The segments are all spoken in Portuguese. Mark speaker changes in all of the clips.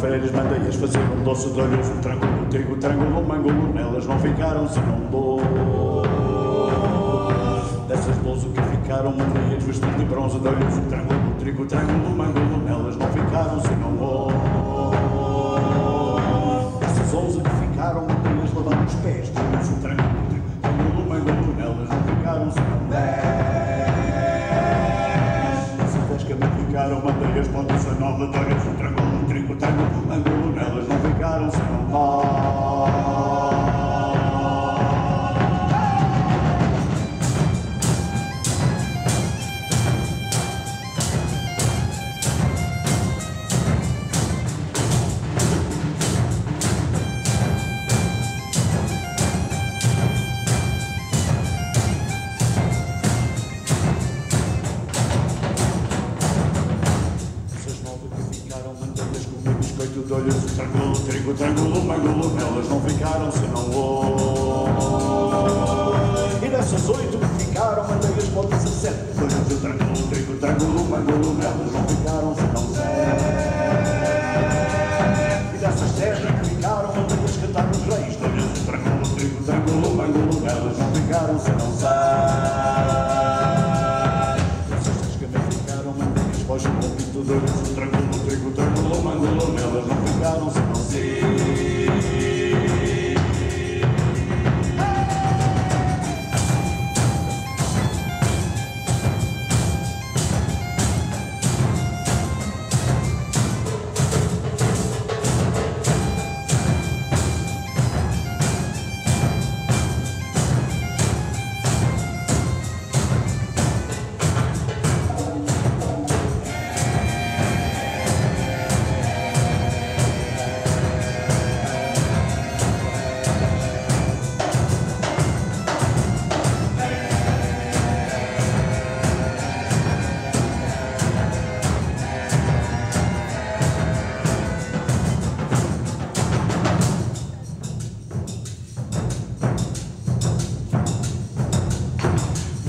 Speaker 1: freiras, mandei-as fazer um doce de olhos, um trângulo, trigo, trângulo, mangulo, nelas não ficaram senão dois. Dessas bolos que ficaram, mandei-as vestido de bronze de olhos, um trângulo, trigo, trângulo, mangulo, nelas não ficaram senão dois. Dessas onze que ficaram, mandei-as os pés, de olhos, um trângulo, trigo, trângulo, mangulo, nelas não ficaram senão dez. Ficaram, mandei-as para o doce nova de olhos, um trângulo, trigo, de olhos, um trângulo, trigo, trângulo, mangulo, nelas não ficaram senão oito.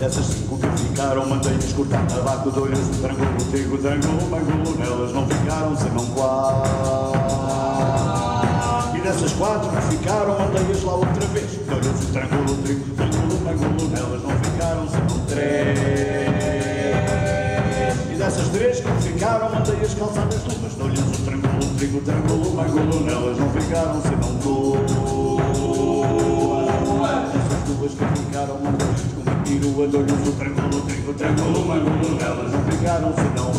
Speaker 1: Dessas cinco que ficaram, mandei-lhes cortar tabaco de olhos, um trângulo, trigo, trângulo, mangulo, nelas não ficaram senão quatro. E dessas quatro que ficaram, mandei-as lá outra vez, de olhos, um trângulo, trigo, trângulo, mangulo, nelas não ficaram senão três. E dessas três que ficaram, mandei-as calçadas luvas, de olhos, um trângulo, trigo, trângulo, mangulo, nelas não ficaram senão duas. Essas duas que ficaram, mandei-as com uma perua de olhos, um trângulo, trigo, trângulo, mangulo, nelas não.